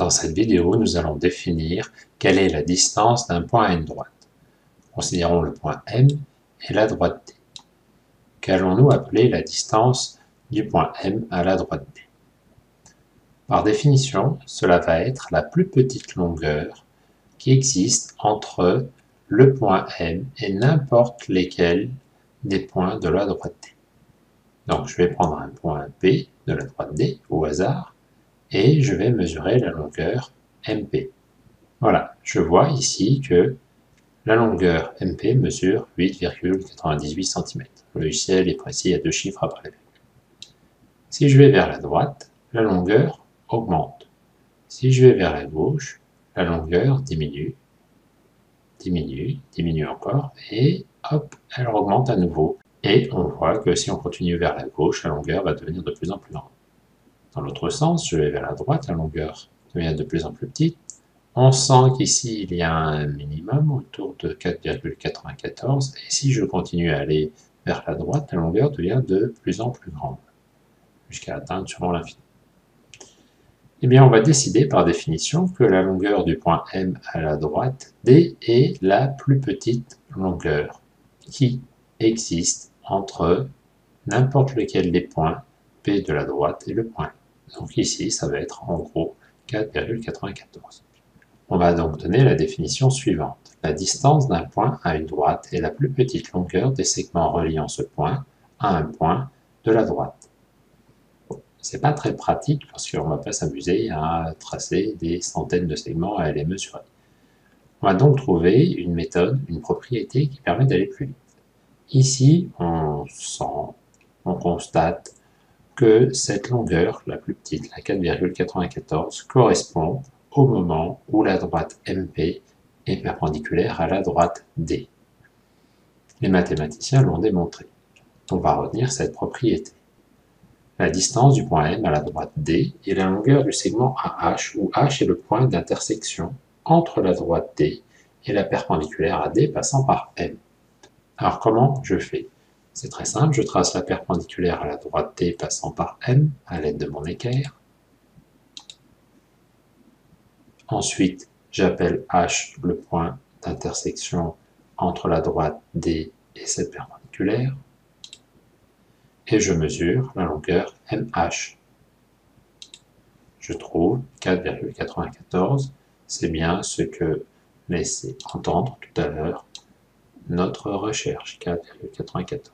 Dans cette vidéo, nous allons définir quelle est la distance d'un point à une droite. Considérons le point M et la droite D. Qu'allons-nous appeler la distance du point M à la droite D? Par définition, cela va être la plus petite longueur qui existe entre le point M et n'importe lesquels des points de la droite D. Donc je vais prendre un point P de la droite D au hasard et je vais mesurer la longueur MP. Voilà, je vois ici que la longueur MP mesure 8,98 cm. Le logiciel est précis à deux chiffres après. Si je vais vers la droite, la longueur augmente. Si je vais vers la gauche, la longueur diminue, diminue, diminue encore, et hop, elle augmente à nouveau. Et on voit que si on continue vers la gauche, la longueur va devenir de plus en plus grande. Dans l'autre sens, je vais vers la droite, la longueur devient de plus en plus petite. On sent qu'ici, il y a un minimum autour de 4,94. Et si je continue à aller vers la droite, la longueur devient de plus en plus grande, jusqu'à atteindre sûrement l'infini. Eh bien, on va décider par définition que la longueur du point M à la droite, D, est la plus petite longueur qui existe entre n'importe lequel des points P de la droite et le point donc ici, ça va être en gros 4,94. On va donc donner la définition suivante. La distance d'un point à une droite est la plus petite longueur des segments reliant ce point à un point de la droite. C'est pas très pratique parce qu'on ne va pas s'amuser à tracer des centaines de segments à les mesurer. On va donc trouver une méthode, une propriété qui permet d'aller plus vite. Ici, on constate que cette longueur, la plus petite, la 4,94, correspond au moment où la droite MP est perpendiculaire à la droite D. Les mathématiciens l'ont démontré. On va retenir cette propriété. La distance du point M à la droite D est la longueur du segment AH, où H est le point d'intersection entre la droite D et la perpendiculaire à D passant par M. Alors comment je fais? C'est très simple, je trace la perpendiculaire à la droite D passant par M à l'aide de mon équerre. Ensuite, j'appelle H le point d'intersection entre la droite D et cette perpendiculaire. Et je mesure la longueur MH. Je trouve 4,94. C'est bien ce que laissait entendre tout à l'heure notre recherche, 4,94.